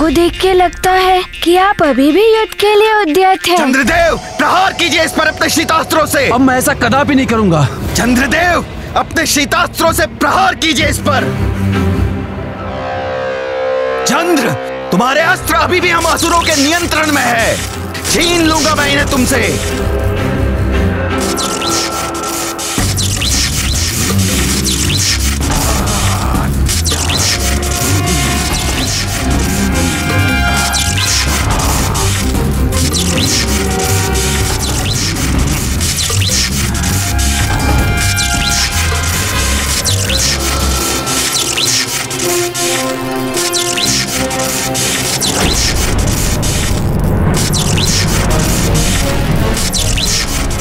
आपको देख के लगता है कि आप अभी भी युद्ध के लिए उद्यत हैं। चंद्रदेव प्रहार कीजिए इस पर अपने शीतास्त्रों से। अब मैं ऐसा कदापि नहीं करूँगा। चंद्रदेव अपने शीतास्त्रों से प्रहार कीजिए इस पर। चंद्र तुम्हारे अस्त्र अभी भी हम असुरों के नियंत्रण में है। छीन लूँगा मैं इन्हें तुमसे।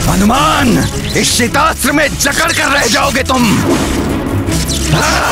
हनुमान इस शीतास्त्र में जकड़ कर रह जाओगे तुम हाँ।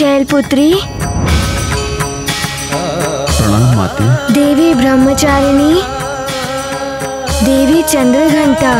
शैलपुत्री। प्रणाम माते। देवी ब्रह्मचारिणी। देवी चंद्रघंटा।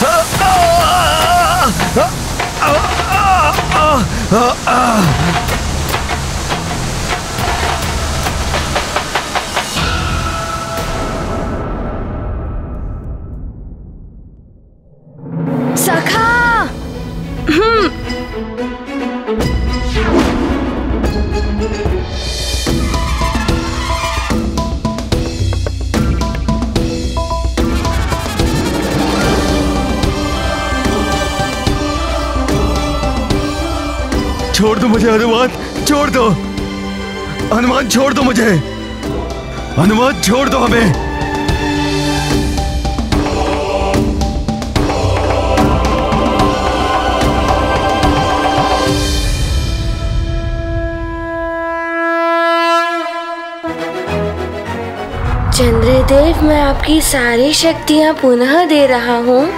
सखा दो मुझे, हनुमान, छोड़ दो। हनुमान, छोड़ दो मुझे। हनुमान, छोड़ दो हमें। चंद्रदेव, मैं आपकी सारी शक्तियाँ पुनः दे रहा हूँ।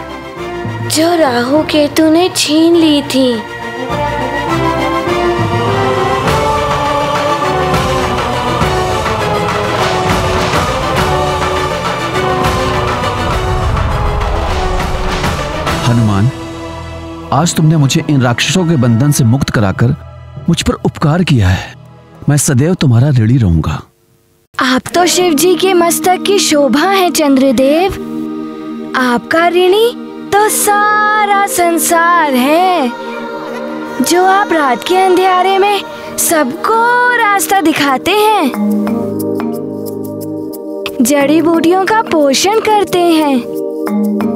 जो राहु केतु ने छीन ली थी हनुमान, आज तुमने मुझे इन राक्षसों के बंधन से मुक्त कराकर मुझ पर उपकार किया है। मैं सदैव तुम्हारा ऋणी रहूँगा। आप तो शिव जी के मस्तक की शोभा है, चंद्रदेव। आपका ऋणी तो सारा संसार है, जो आप रात के अंधेरे में सबको रास्ता दिखाते हैं। जड़ी बूटियों का पोषण करते हैं।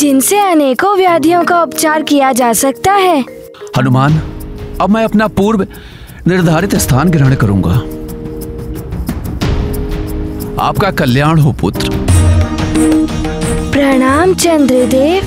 जिनसे अनेकों व्याधियों का उपचार किया जा सकता है। हनुमान अब मैं अपना पूर्व निर्धारित स्थान ग्रहण करूँगा। आपका कल्याण हो पुत्र। प्रणाम चंद्रदेव।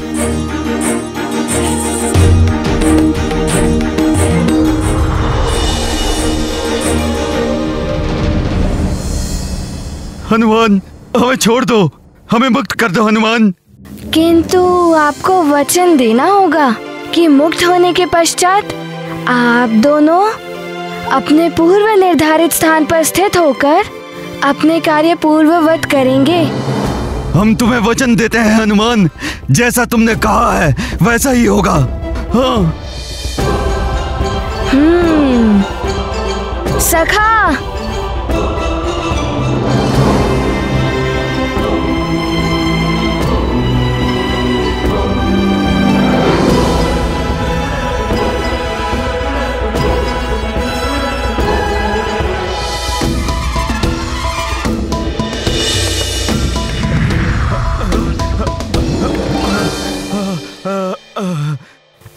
हनुमान हमें छोड़ दो। हमें मुक्त कर दो हनुमान। किंतु आपको वचन देना होगा कि मुक्त होने के पश्चात आप दोनों अपने पूर्व निर्धारित स्थान पर स्थित होकर अपने कार्य पूर्ववत करेंगे। हम तुम्हें वचन देते हैं हनुमान। जैसा तुमने कहा है वैसा ही होगा। हाँ। हम्म। सखा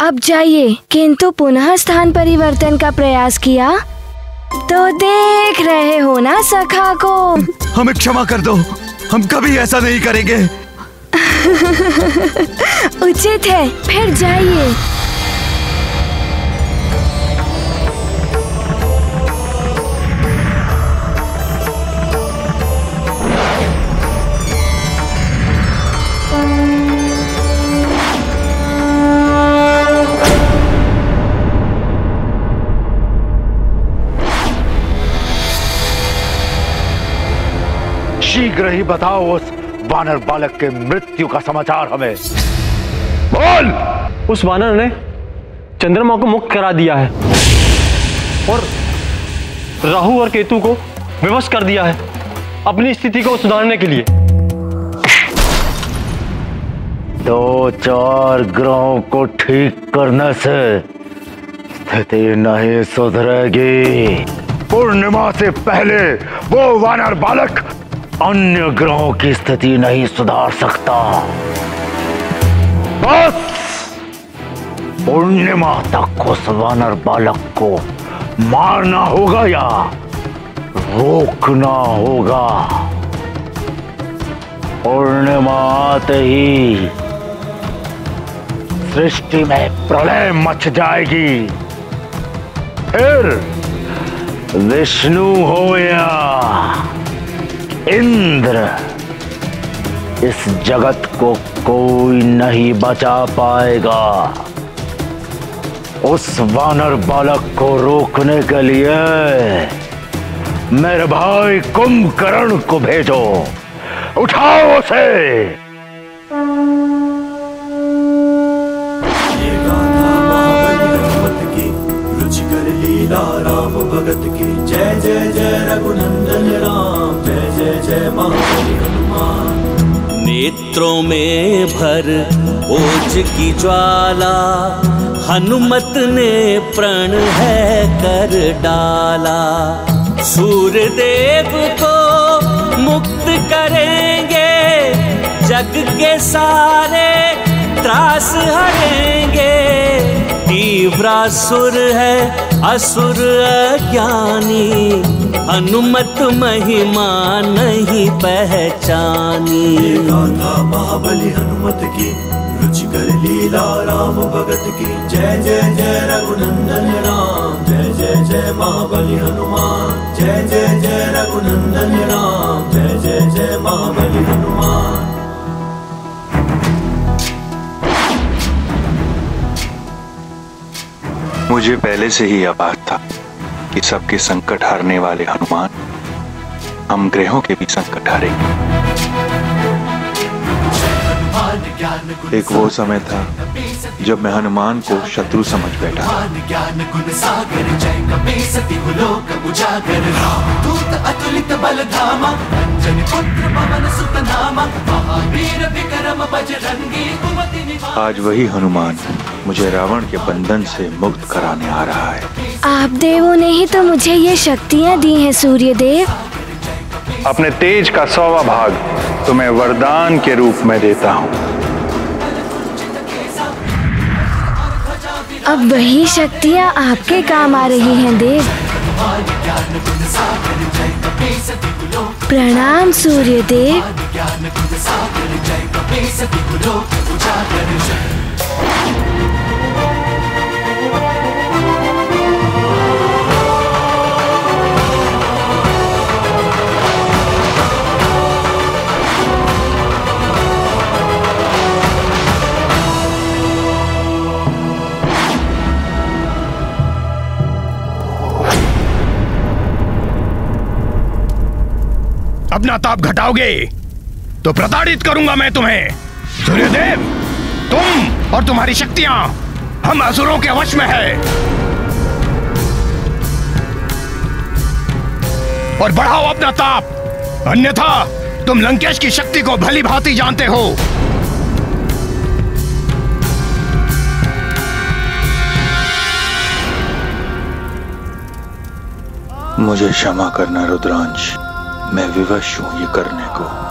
अब जाइए। किंतु पुनः स्थान परिवर्तन का प्रयास किया तो देख रहे हो ना सखा को। हमें क्षमा कर दो। हम कभी ऐसा नहीं करेंगे। उचित है फिर जाइए। शीघ्र ही बताओ उस वानर बालक के मृत्यु का समाचार हमें। बोल! उस वानर ने चंद्रमा को मुक्त करा दिया है और राहु और केतु को विवश कर दिया है अपनी स्थिति को सुधारने के लिए। दो चार ग्रहों को ठीक करने से स्थिति नहीं सुधरेगी। पूर्णिमा से पहले वो वानर बालक अन्य ग्रहों की स्थिति नहीं सुधार सकता। बस पूर्णिमा तक उस वानर बालक को मारना होगा या रोकना होगा? पूर्णिमा आते ही सृष्टि में प्रलय मच जाएगी। फिर विष्णु हो या इंद्र, इस जगत को कोई नहीं बचा पाएगा। उस वानर बालक को रोकने के लिए मेरे भाई कुंभकर्ण को भेजो। उठाओ उसे। जय जय जय रघुनंदन राम, जय। जय जय नेत्रों में भर ओज की ज्वाला, हनुमत ने प्रण है कर डाला। सूर्य देव को मुक्त करेंगे, जग के सारे त्रास हरेंगे। तीव्रासुर है, असुर अज्ञानी, हनुमत महिमा नहीं पहचानी। गाथा महाबली हनुमत की रुचिकर लीला राम भगत की। जय जय जय रघुनंदन राम, जय जय जय महाबली हनुमान। जय जय जय रघुनंदन राम, जय जय जय महाबली हनुमान। मुझे पहले से ही यह बात था कि सबके संकट हारने वाले हनुमान, हम ग्रहों के भी संकट हारेंगे। एक वो समय था जब मैं हनुमान को शत्रु समझ बैठा आज वही हनुमान मुझे रावण के बंधन से मुक्त कराने आ रहा है। आप देवों ने ही तो मुझे ये शक्तियाँ दी हैं सूर्य देव अपने तेज का सौवा भाग तुम्हें वरदान के रूप में देता हूँ। अब वही शक्तियाँ आपके काम आ रही हैं, देव। प्रणाम, सूर्य देव। अपना ताप घटाओगे तो प्रताड़ित करूँगा मैं तुम्हें। सूर्यदेव, तुम और तुम्हारी शक्तियाँ हम असुरों के वश में है। और बढ़ाओ अपना ताप। अन्यथा तुम लंकेश की शक्ति को भली भांति जानते हो। मुझे क्षमा करना, रुद्रांश। मैं विवश हूँ ये करने को।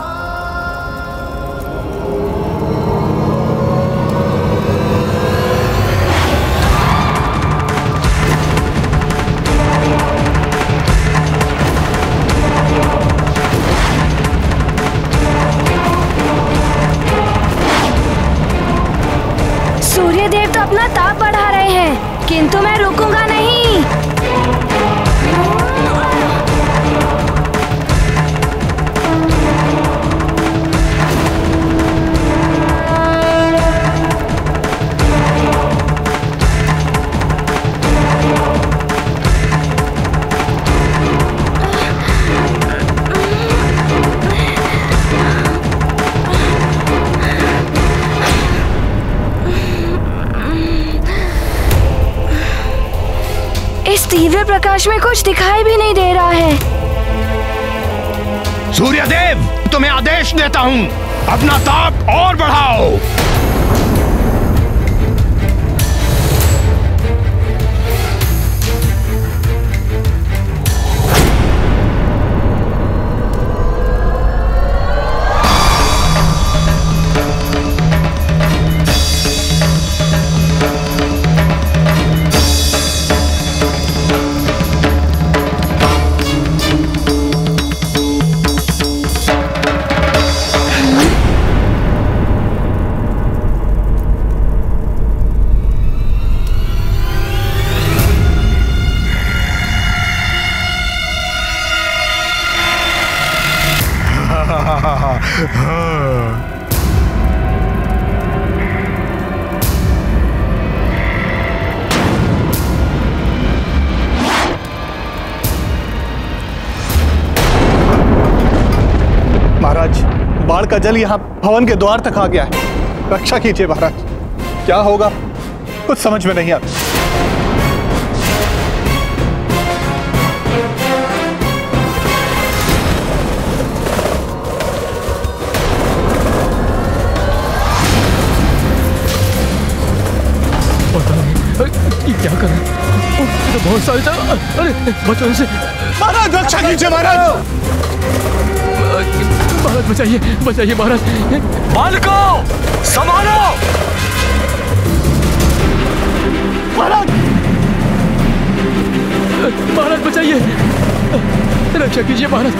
प्रकाश में कुछ दिखाई भी नहीं दे रहा है। सूर्यदेव, तुम्हें आदेश देता हूँ। अपना ताप और बढ़ाओ। महाराज, बाढ़ का जल यहाँ भवन के द्वार तक आ गया है। रक्षा कीजिए महाराज। क्या होगा? कुछ समझ में नहीं आता। क्या कर तो बहुत सारे था। अरे बचो इसे महाराज रक्षा कीजिए महाराज। महाराज बचाइए बचाइए महाराज। बालको संभालो। महाराज महाराज बचाइए। रक्षा कीजिए महाराज।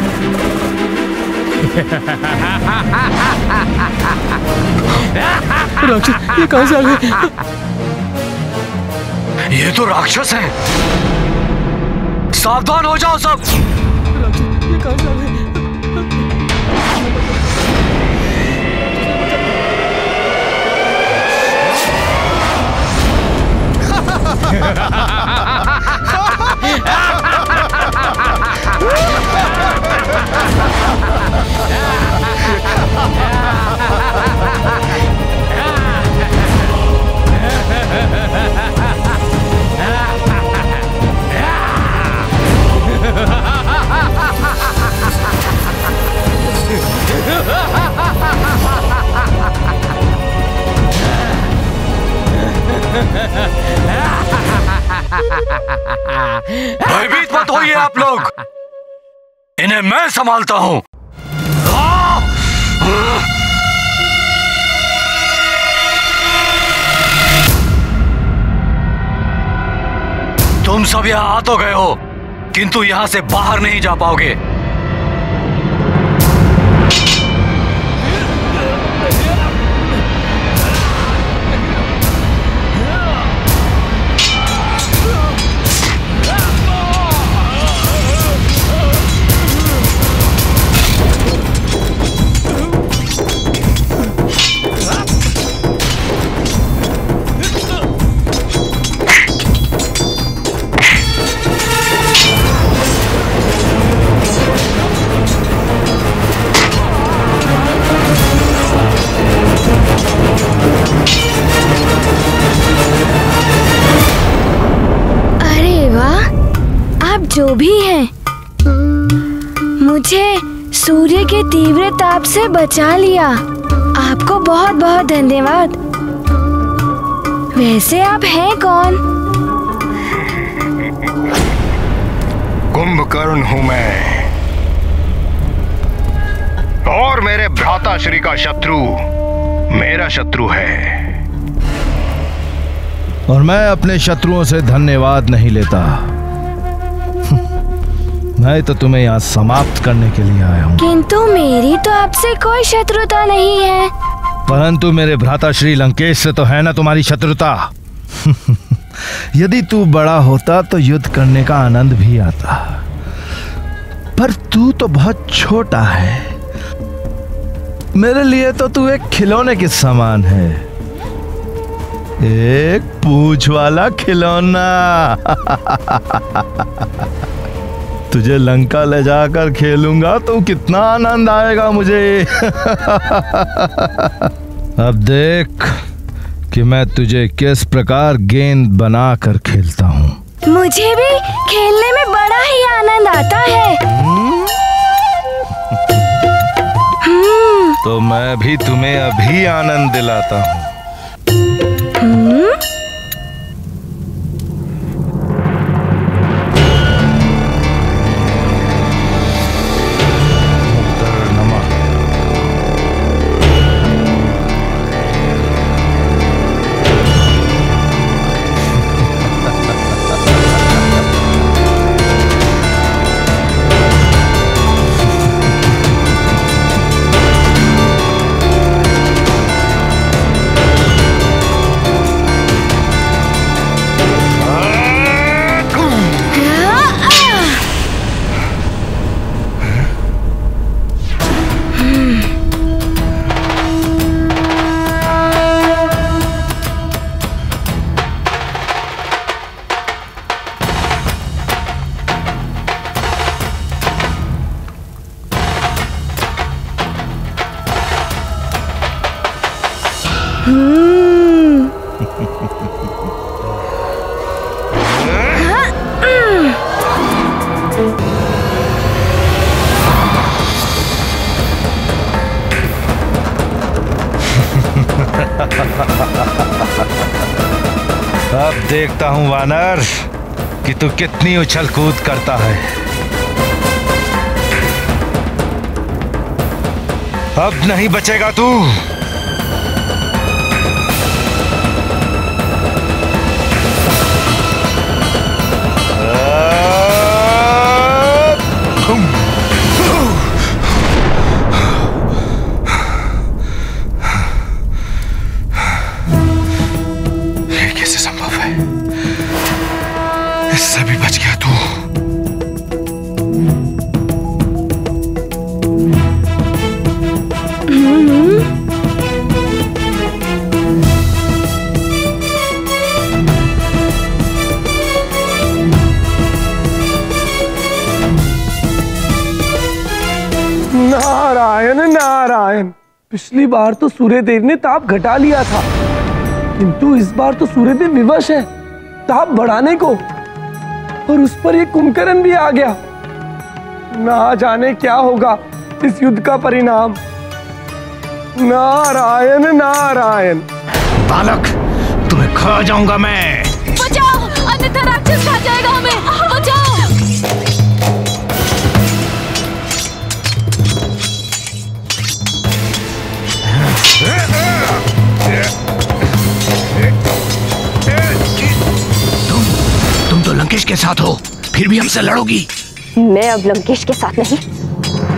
राक्षस ये कहाँ से आ गए? ये तो राक्षस है। सावधान हो जाओ सब। ये कहाँ से आ गए भयभीत मत होइए आप लोग। इन्हें मैं संभालता हूँ। तुम सब यहाँ आ तो गए हो। किंतु यहाँ से बाहर नहीं जा पाओगे। बचा लिया। आपको बहुत बहुत धन्यवाद। वैसे आप हैं कौन? कुंभकर्ण हूँ मैं। और मेरे भ्राता श्री का शत्रु मेरा शत्रु है। और मैं अपने शत्रुओं से धन्यवाद नहीं लेता। मैं तो तुम्हें यहाँ समाप्त करने के लिए आया हूँ। किंतु मेरी तो आपसे कोई शत्रुता नहीं है। परंतु मेरे भ्राता श्री लंकेश से तो है ना तुम्हारी शत्रुता। यदि तू बड़ा होता तो युद्ध करने का आनंद भी आता। पर तू तो बहुत छोटा है। मेरे लिए तो तू एक खिलौने के समान है। एक पूछ वाला खिलौना। तुझे लंका ले जाकर खेलूँगा तो कितना आनंद आएगा मुझे। अब देख कि मैं तुझे किस प्रकार गेंद बना कर खेलता हूँ। मुझे भी खेलने में बड़ा ही आनंद आता है। हम्म, तो मैं भी तुम्हें अभी आनंद दिलाता हूँ। कितनी उछल कूद करता है। अब नहीं बचेगा तू। पिछली बार तो सूर्यदेव ने ताप घटा लिया था। किंतु इस बार तो सूर्यदेव विवश है, ताप बढ़ाने को। और उस पर ये कुंभकर्ण भी आ गया। ना जाने क्या होगा इस युद्ध का परिणाम। नारायण नारायण। बालक, तुम्हें खा जाऊँगा मैं। तुम तुम तो लंकेश के साथ हो फिर भी हमसे लड़ोगी। मैं अब लंकेश के साथ नहीं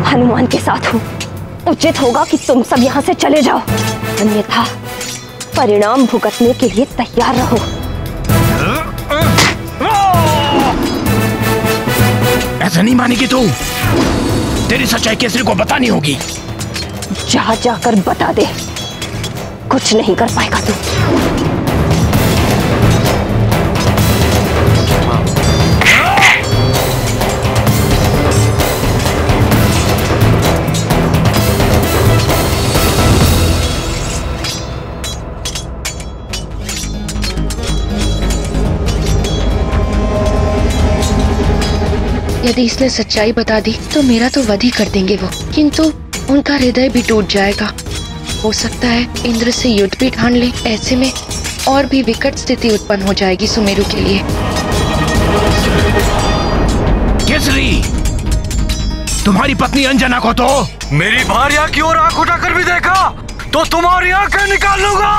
हनुमान के साथ हूँ। उचित होगा कि तुम सब यहाँ से चले जाओ। अन्यथा परिणाम भुगतने के लिए तैयार रहो। ऐसा नहीं मानेगी तू। तेरी सच्चाई केसरी को बतानी होगी। जा जाकर बता दे। कुछ नहीं कर पाएगा तू। यदि इसने सच्चाई बता दी तो मेरा तो वध ही कर देंगे वो। किंतु उनका हृदय भी टूट जाएगा। हो सकता है इंद्र से युद्ध भी ठान ले। ऐसे में और भी विकट स्थिति उत्पन्न हो जाएगी सुमेरु के लिए। केसरी तुम्हारी पत्नी अंजना को तो मेरी भारिया की ओर आँख उठाकर भी देखा तो तुम्हारी आँखें निकाल लूँगा।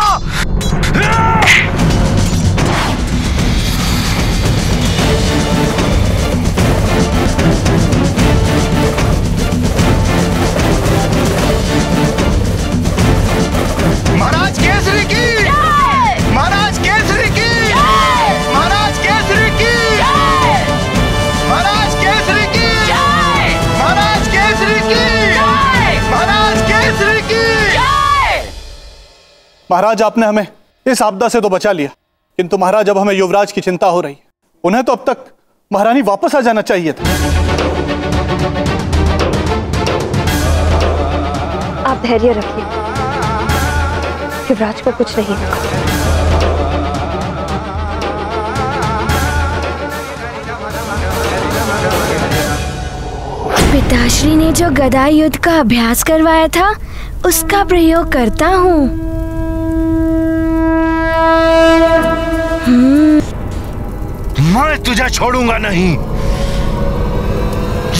महाराज आपने हमें इस आपदा से तो बचा लिया। किंतु महाराज अब हमें युवराज की चिंता हो रही। है उन्हें तो अब तक महारानी वापस आ जाना चाहिए था। आप धैर्य रखिए। युवराज को कुछ नहीं होगा। पिताश्री ने जो गदा युद्ध का अभ्यास करवाया था उसका प्रयोग करता हूँ। मैं तुझे छोड़ूँगा नहीं।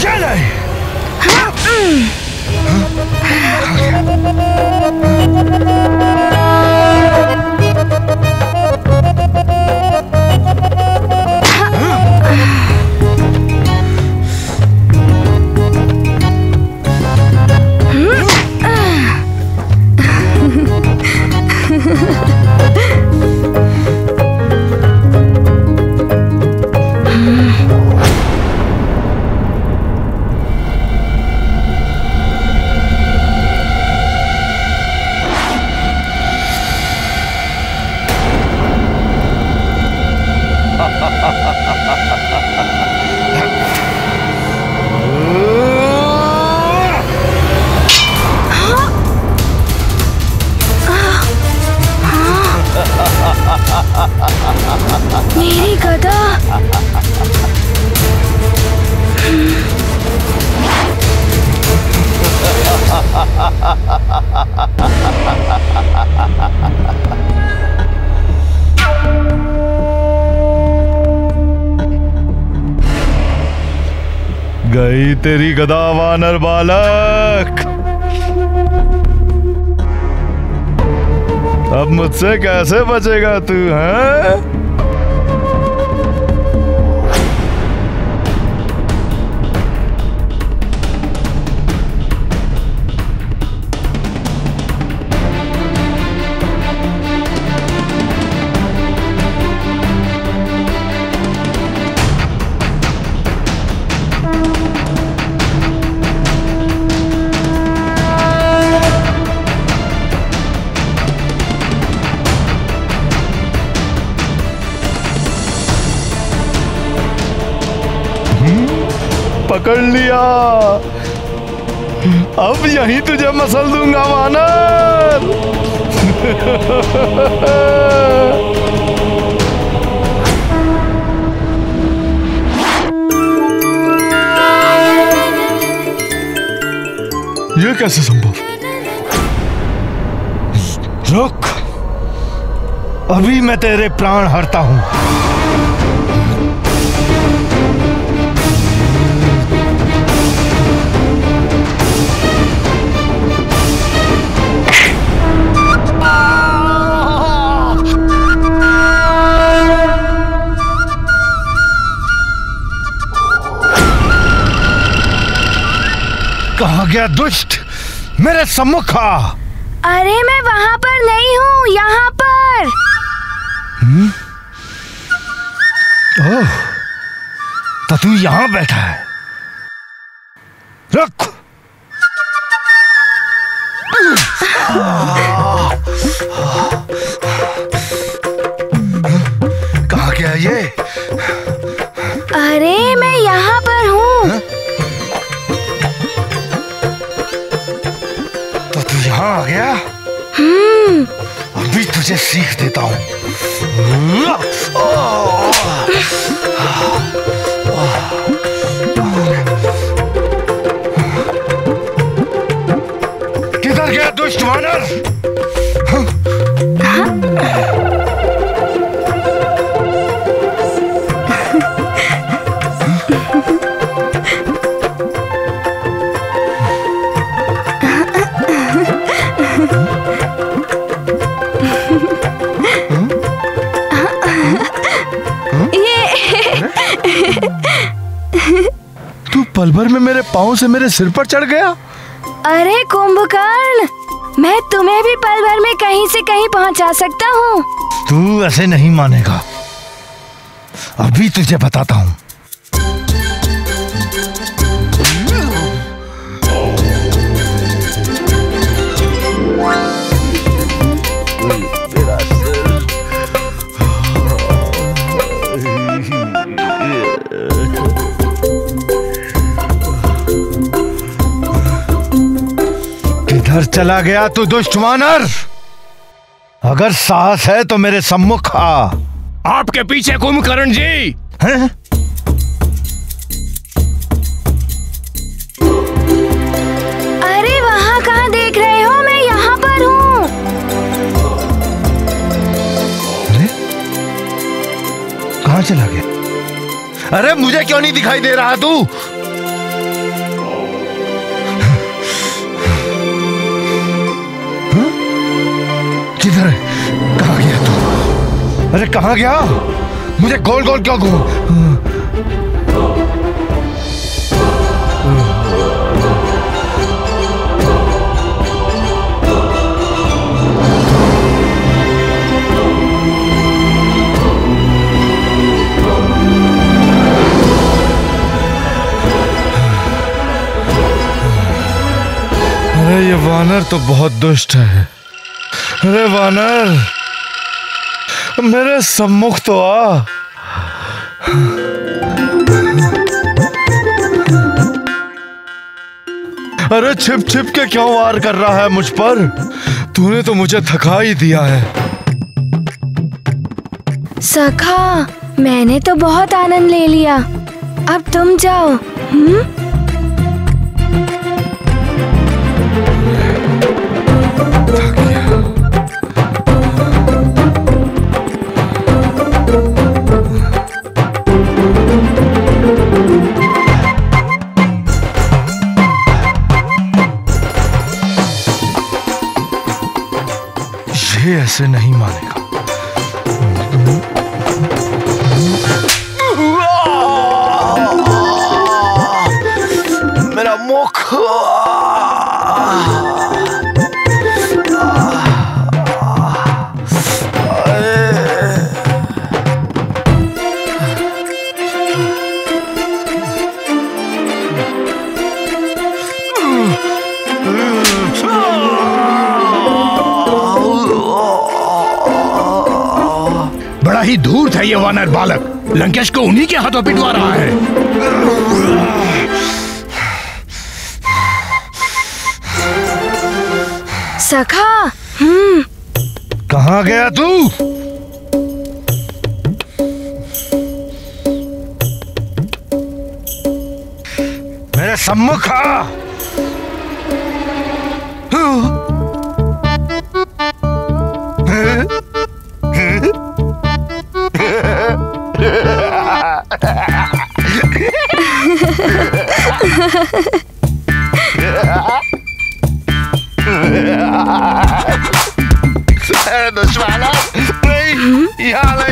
ये हाँ। मेरी तेरी गदा वानर बालक। अब मुझसे कैसे बचेगा तू हैं? पकड़ लिया। अब यहीं तुझे मसल दूँगा वानर ये कैसे संभव? रुक। अभी मैं तेरे प्राण हरता हूँ। कहा गया दुष्ट मेरे सम्मुख आ। अरे मैं वहाँ पर नहीं हूँ यहाँ पर। हम्म? ओह तो तू यहाँ बैठा है। सीख देता हूँ। पल भर में मेरे पाँव से मेरे सिर पर चढ़ गया। अरे कुंभकर्ण मैं तुम्हें भी पल भर में कहीं से कहीं पहुँचा सकता हूँ। तू ऐसे नहीं मानेगा। अभी तुझे बताता हूँ चला गया तू दुष्ट वानर। अगर साहस है तो मेरे सम्मुख आ। आपके पीछे कुंभकर्ण जी। हैं? अरे वहाँ कहाँ देख रहे हो? मैं यहाँ पर हूँ। कहाँ चला गया? अरे मुझे क्यों नहीं दिखाई दे रहा तू? अरे कहाँ गया? मुझे गोल गोल क्यों घूम? अरे ये वानर तो बहुत दुष्ट है। अरे वानर! मेरे सम्मुख तो आ। अरे छिप छिप के क्यों वार कर रहा है मुझ पर? तूने तो मुझे थका ही दिया है। सखा, मैंने तो बहुत आनंद ले लिया। अब तुम जाओ हम्म? ऐसे नहीं मानेगा। वानर बालक। लंकेश को उन्हीं के हाथों पिटवा रहा है। सखा हम्म। कहाँ गया तू? मेरे सम्मुख आ। अरे दुश्मना नहीं यहाँ नहीं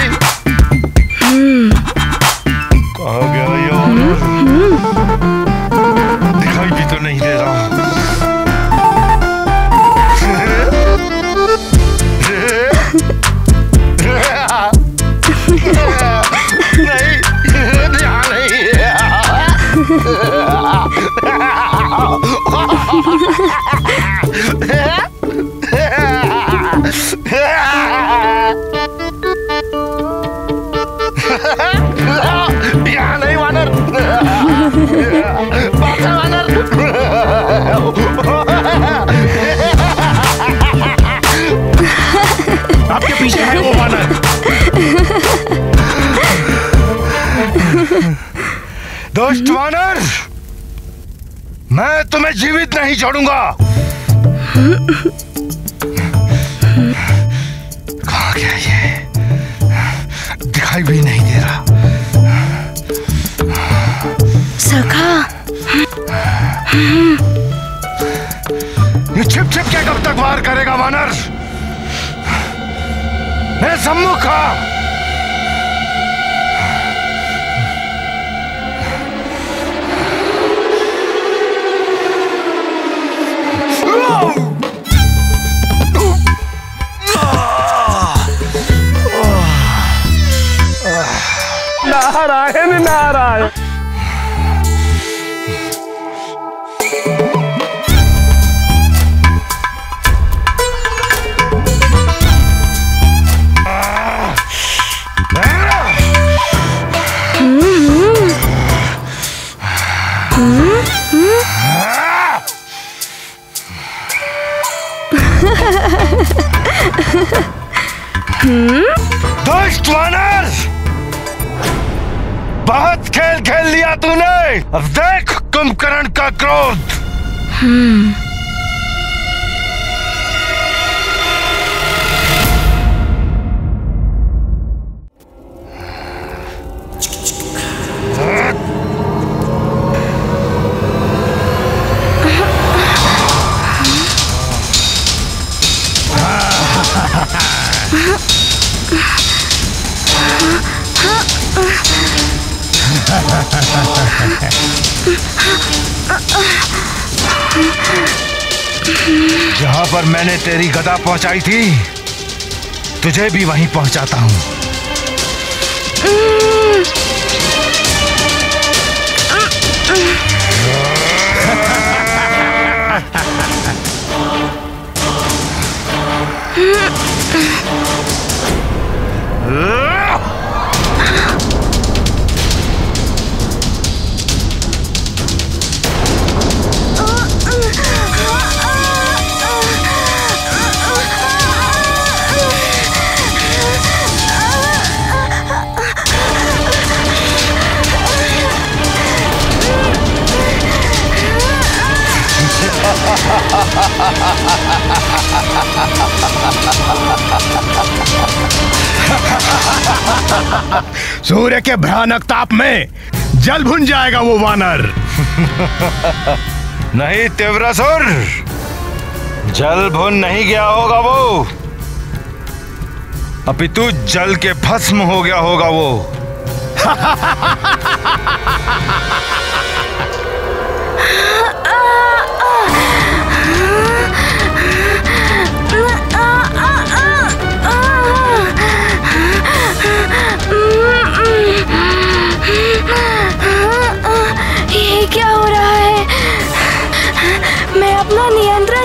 नहीं छोड़ूँगा। कहा गया ये? दिखाई भी नहीं दे रहा। सखा ये छिप छिप के कब तक वार करेगा वानर मेरे सम्मुख आ अब देख कुंभकर्ण का क्रोध। जहाँ मैंने तेरी गदा पहुंचाई थी तुझे भी वहीं पहुंचाता हूँ। सूर्य के भयानक ताप में जल भुन जाएगा वो वानर। नहीं तिव्रसुर जल भुन नहीं गया होगा वो। अपितु जल के भस्म हो गया होगा वो। मैं अपना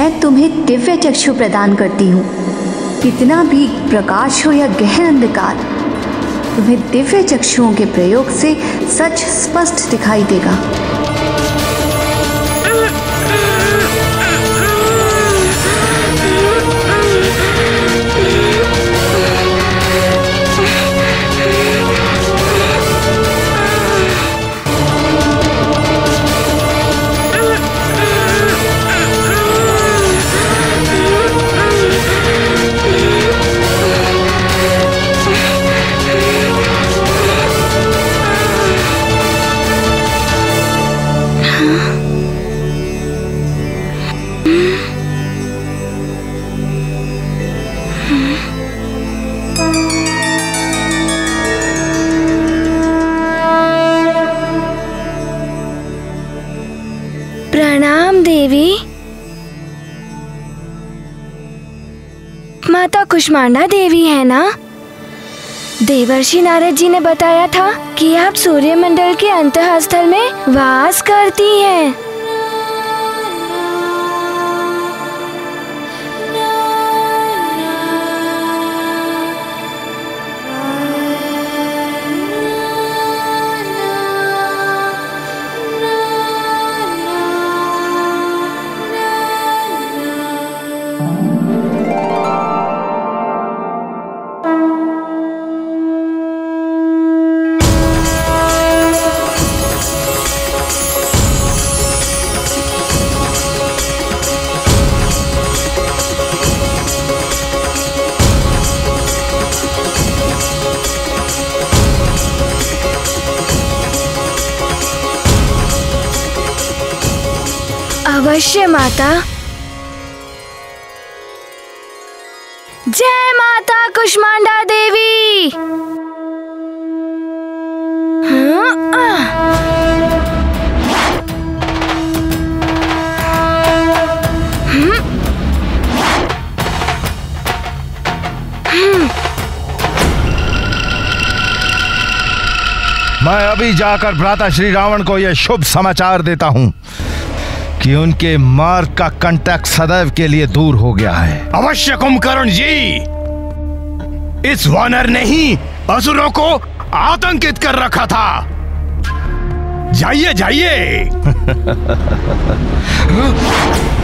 मैं तुम्हें दिव्य चक्षु प्रदान करती हूँ। कितना भी प्रकाश हो या गहन अंधकार, तुम्हें दिव्य चक्षुओं के प्रयोग से सच स्पष्ट दिखाई देगा। कुष्मांडा देवी है ना? देवर्षि नारद जी ने बताया था कि आप सूर्यमंडल के अंत स्थल में वास करती हैं। अवश्य माता। जय माता कुष्मांडा देवी। हाँ। हम्म, हम्म, मैं अभी जाकर भ्राता श्री रावण को यह शुभ समाचार देता हूँ। कि उनके मार्ग का कंटैक्ट सदैव के लिए दूर हो गया है। अवश्य कुंभकर्ण जी। इस वानर ने ही असुरों को आतंकित कर रखा था। जाइए जाइए।